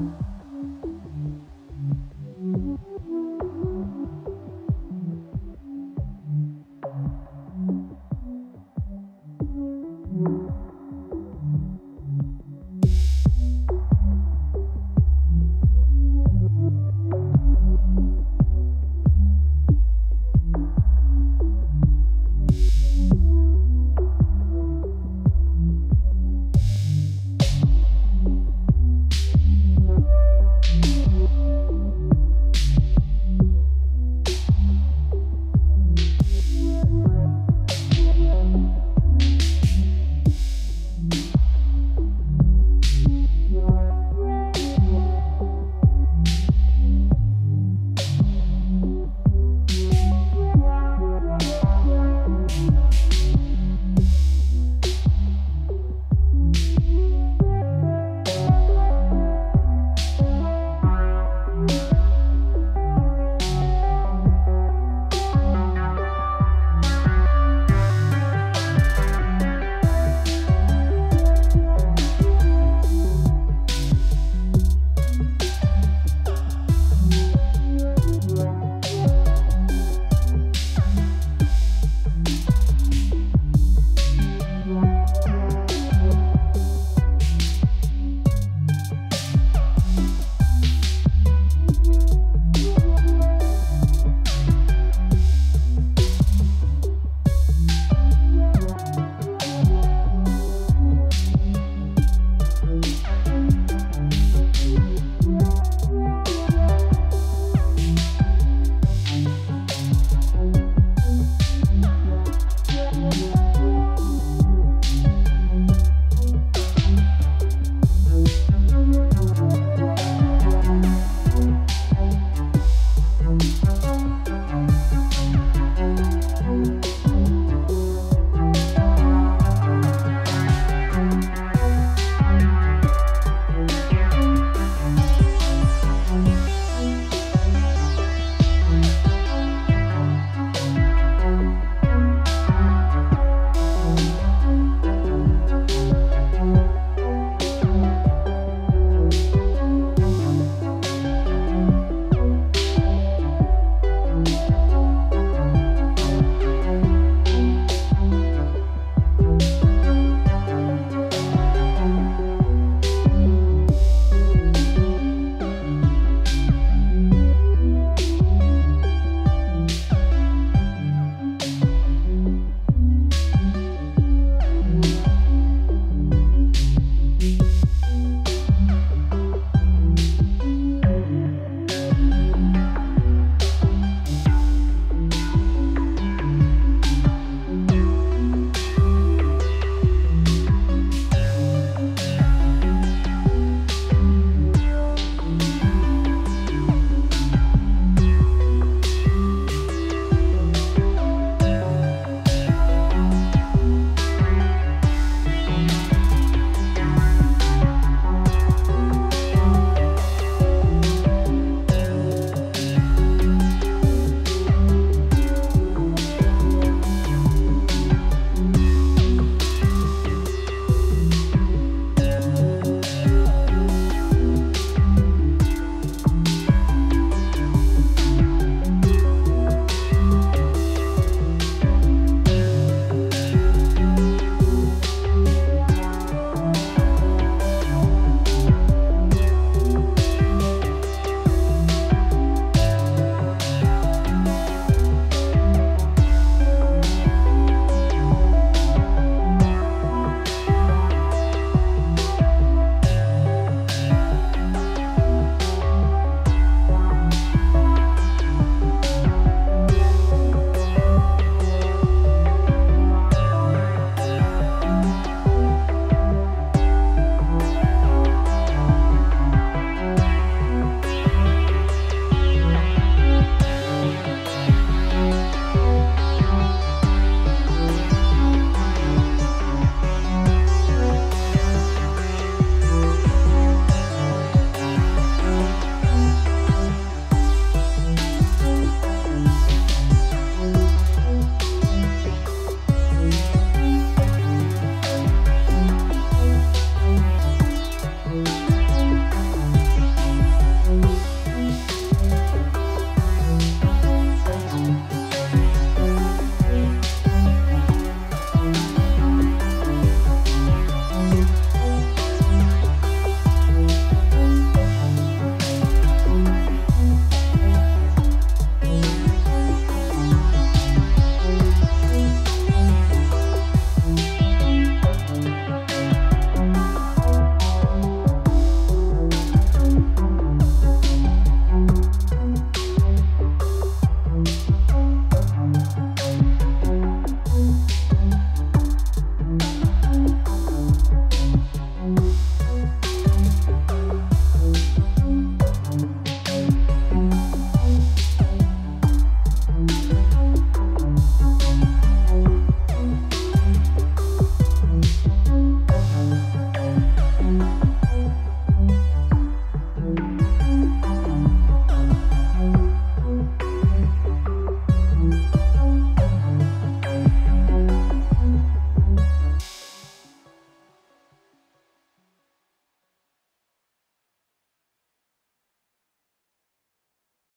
you